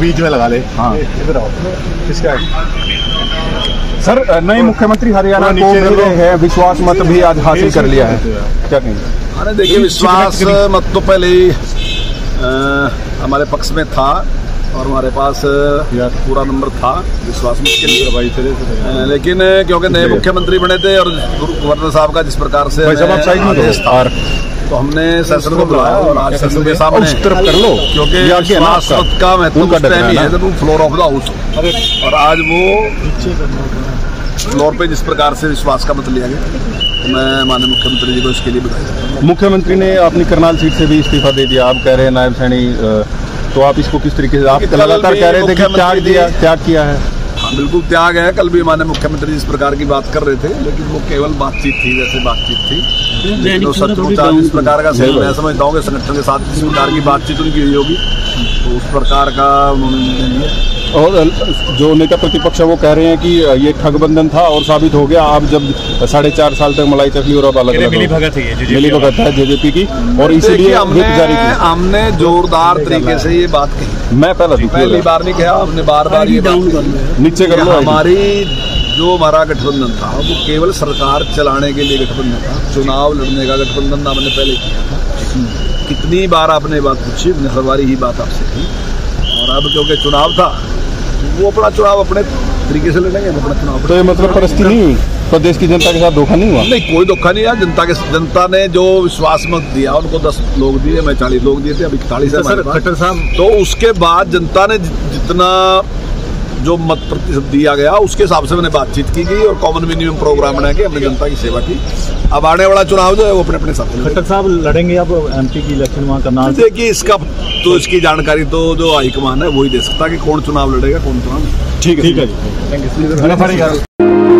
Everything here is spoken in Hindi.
बीच में लगा ले। हाँ। इधर आओ किसका सर नए मुख्यमंत्री हरियाणा को मिले करो। हैं विश्वास मत भी आज हासिल कर लिया है। क्या कहेंगे? अरे देखिए विश्वास मत तो पहले ही हमारे पक्ष में था और हमारे पास पूरा नंबर था। विश्वास मत के लिए अ, लेकिन क्योंकि नए मुख्यमंत्री बने थे और गवर्नर साहब का जिस प्रकार से आदेश था। तो हमने सेशन को बुलाया और आज सेशन के सामने उस तरफ़ कर लो क्योंकि का महत्व है जब वो फ्लोर ऑफ़ द हाउस हो। और आज वो फ्लोर पे जिस प्रकार से विश्वास का मत लिया गया तो मैं माननीय मुख्यमंत्री जी को इसके लिए बधाई हूँ। मुख्यमंत्री ने अपनी करनाल सीट से भी इस्तीफा दे दिया। आप कह रहे हैं नायब सैनी तो आप इसको किस तरीके से आप लगातार कह रहे थे कि त्याग दिया त्याग किया है। हाँ बिल्कुल त्याग है। कल भी माननीय मुख्यमंत्री जी जिस प्रकार की बात कर रहे थे लेकिन वो केवल बातचीत थी वैसे बातचीत थी। लेकिन वो सचमुच जिस प्रकार का सही मैं समझता हूँ कि संगठन के साथ जिस प्रकार की बातचीत उनकी हुई होगी तो उस प्रकार का और जो नेता प्रतिपक्ष है वो कह रहे हैं कि ये ठगबंधन था और साबित हो गया। आप जब साढ़े चार साल तक मलाई चकली और अब अलग अलग मिली भगत है ये मिली भगत है जेजेपी की। और इसीलिए हमने जोरदार तरीके से ये बात कही। मैं पहला पहली बार नहीं कहा हमने बार बार ये नीचे कर लो हमारी जो हमारा गठबंधन था वो केवल सरकार चलाने के लिए गठबंधन था चुनाव लड़ने का गठबंधन हमने पहले किया था। कितनी बार आपने बात पूछी हर बारी ही बात आपसे की और अब क्योंकि चुनाव था तो वो अपना चुनाव अपने तरीके से लड़ेंगे अपना चुनाव तो ये मतलब परिस्थिति नहीं प्रदेश की जनता के साथ धोखा नहीं हुआ? नहीं कोई धोखा नहीं है जनता के जनता ने जो विश्वास मत दिया उनको दस लोग दिए मैं चालीस लोग दिए थे अब इकतालीस साहब तो उसके बाद जनता ने जितना जो मत प्रतिशत दिया गया उसके हिसाब से मैंने बातचीत की गई और कॉमन मिनिमम प्रोग्राम बना के हमने जनता की सेवा की। अब आने वाला चुनाव जो है वो अपने अपने साथ। खट्टर साहब लड़ेंगे आप एमपी की इलेक्शन वहाँ करना देखिए इसका तो इसकी जानकारी तो जो हाईकमान है वही दे सकता है कि कौन चुनाव लड़ेगा कौन चुनाव ठीक है ठीक है थैंक यू